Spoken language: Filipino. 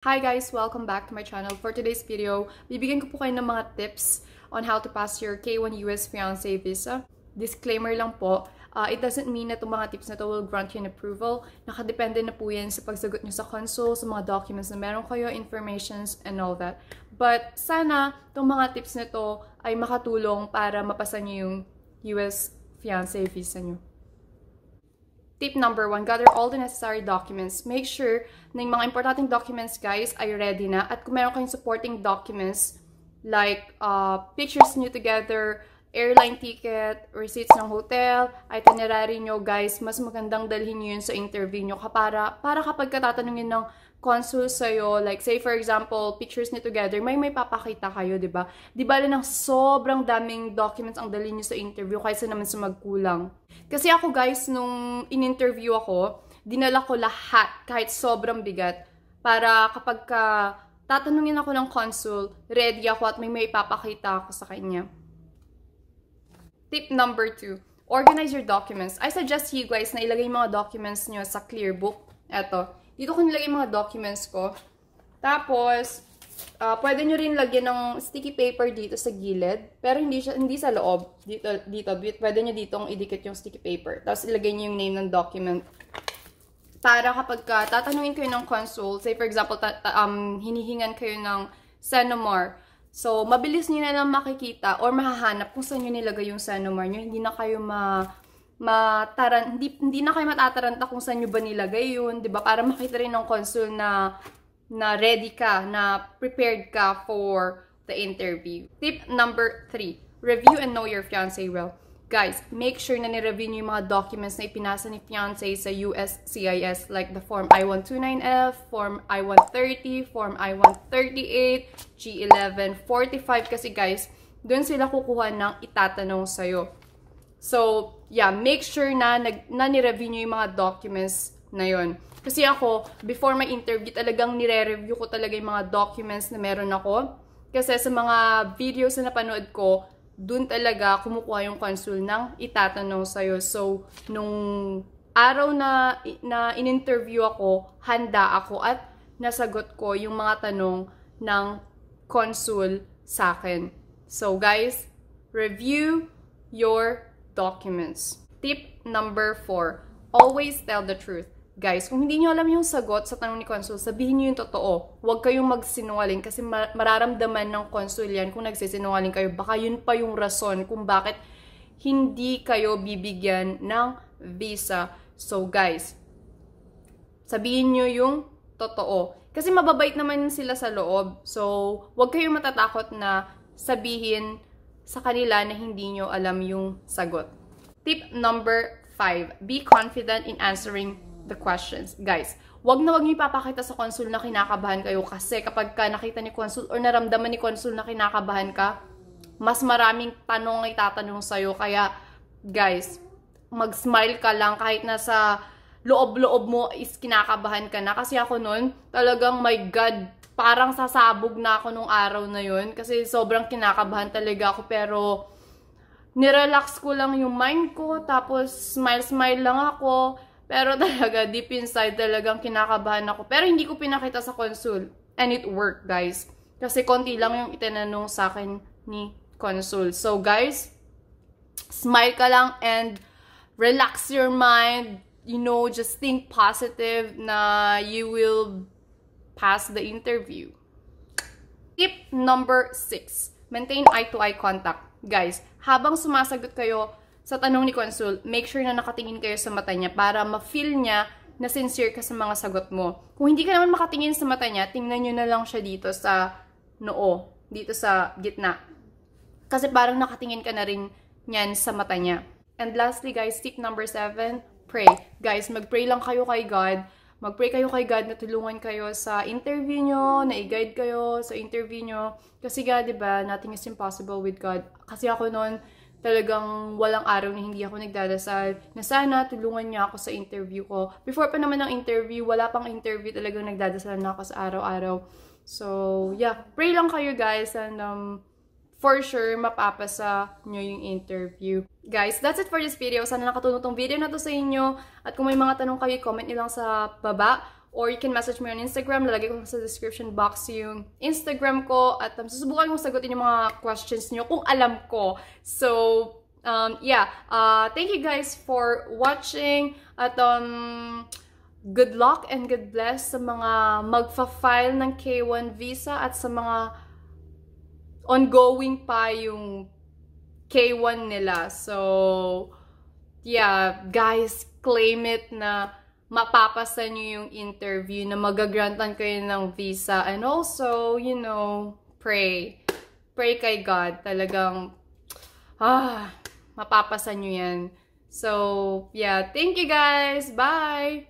Hi guys! Welcome back to my channel. For today's video, bibigyan ko po kayo ng mga tips on how to pass your K1 US Fiancé Visa. Disclaimer lang po, uh, it doesn't mean na itong mga tips na to will grant you an approval. Nakadepende na po yan sa pagsagot nyo sa consul, sa mga documents na meron kayo, informations, and all that. But sana, itong mga tips na to ay makatulong para mapasa nyo yung US Fiancé Visa nyo. Tip number one, gather all the necessary documents. Make sure na yung mga importanteng documents, guys, ay ready na. At kung meron kayong supporting documents, like uh, pictures nyo together, airline ticket, receipts ng hotel, itinerary nyo, guys, mas magandang dalhin nyo yun sa interview nyo para, para kapag katatanungin ng consul sa'yo, like say for example, pictures niyo together, may may papakita kayo, di ba? Di ba ng sobrang daming documents ang dalhin niyo sa interview kaysa naman sa magkulang. Kasi ako guys, nung in-interview ako, dinala ko lahat kahit sobrang bigat para kapag ka tatanungin ako ng consul, ready ako at may may papakita ako sa kanya. Tip number two, organize your documents. I suggest you guys na ilagay mga documents nyo sa clear book. Eto, dito ko nilagay mga documents ko. Tapos, uh, pwede nyo rin lagyan ng sticky paper dito sa gilid. Pero hindi, siya, hindi sa loob. Dito, dito. Pwede nyo ditong idikit yung sticky paper. Tapos ilagay nyo yung name ng document. Para kapag ka, tatanungin kayo ng consul, say for example, um, hinihingan kayo ng Senomar. So, mabilis nyo na lang makikita or mahahanap kung saan nyo nilagay yung Senomar nyo. Hindi na kayo ma mataran hindi, hindi na kayo matataranta kung saan nyo ba nilagay yun, 'di ba? Para makita rin ng consul na na ready ka, na prepared ka for the interview. Tip number 3, review and know your fiancé well. Guys, make sure na ni-review niyo yung mga documents na ipinasa ni fiancé sa USCIS like the Form I-129F, Form I-130, Form I-138, G1145 kasi guys, doon sila kukuha ng itatanong sa'yo. So, yeah, make sure na, nag, na nireview nyo yung mga documents na yon. Kasi ako, before my interview, talagang nire-review ko talaga yung mga documents na meron ako. Kasi sa mga videos na napanood ko, dun talaga kumukuha yung consul ng itatanong sa'yo. So, nung araw na, na in-interview ako, handa ako at nasagot ko yung mga tanong ng consul sa akin. So, guys, review your documents. Tip number 4, always tell the truth. Guys, kung hindi nyo alam yung sagot sa tanong ni consul, sabihin nyo yung totoo. Huwag kayong magsinungaling kasi mararamdaman ng consul yan kung nagsisinungaling kayo. Baka yun pa yung rason kung bakit hindi kayo bibigyan ng visa. So guys, sabihin nyo yung totoo. Kasi mababait naman sila sa loob. So, huwag kayong matatakot na sabihin sa kanila na hindi nyo alam yung sagot. Tip number 5, be confident in answering the questions. Guys, wag na wag niyo ipapakita sa consul na kinakabahan kayo kasi kapag ka nakita ni consul or naramdaman ni consul na kinakabahan ka, mas maraming tanong ay tatanong sa'yo. Kaya, guys, mag-smile ka lang kahit nasa loob-loob mo is kinakabahan ka na. Kasi ako nun, talagang my God, parang sasabog na ako nung araw na yun kasi sobrang kinakabahan talaga ako pero nirelax ko lang yung mind ko tapos smile-smile lang ako pero talaga deep inside talagang kinakabahan ako pero hindi ko pinakita sa consul and it worked guys kasi konti lang yung itinanong sa akin ni consul so guys smile ka lang and relax your mind you know just think positive na you will pass the interview. Tip number 6. Maintain eye-to-eye contact. Guys, habang sumasagot kayo sa tanong ni Consul, make sure na nakatingin kayo sa mata niya para ma-feel niya na sincere ka sa mga sagot mo. Kung hindi ka naman makatingin sa mata niya, tingnan nyo na lang siya dito sa noo, dito sa gitna. Kasi parang nakatingin ka na rin niyan sa mata niya. And lastly guys, tip number 7, pray. Guys, mag-pray lang kayo kay God Mag-pray kayo kay God na tulungan kayo sa interview nyo, na i-guide kayo sa interview nyo. Kasi nga, di ba, nothing is impossible with God. Kasi ako noon, talagang walang araw na hindi ako nagdadasal na sana tulungan niya ako sa interview ko. Before pa naman ng interview, wala pang interview, talagang nagdadasal na ako sa araw-araw. So, yeah, pray lang kayo guys and um, for sure, mapapasa nyo yung interview. Guys, that's it for this video. Sana nakatulong tong video na to sa inyo. At kung may mga tanong kayo, comment nyo lang sa baba. Or you can message me on Instagram. Lalagay ko sa description box yung Instagram ko at um, susubukan kong sagutin yung mga questions niyo kung alam ko. So, um, yeah. Uh, thank you guys for watching at um, good luck and good bless sa mga magfa-file ng K1 visa at sa mga ongoing pa yung K1 nila. So, yeah, guys, claim it na mapapasa nyo yung interview, na magagrantan kayo ng visa. And also, you know, pray. Pray kay God. Talagang, ah, mapapasa nyo yan. So, yeah, thank you guys. Bye!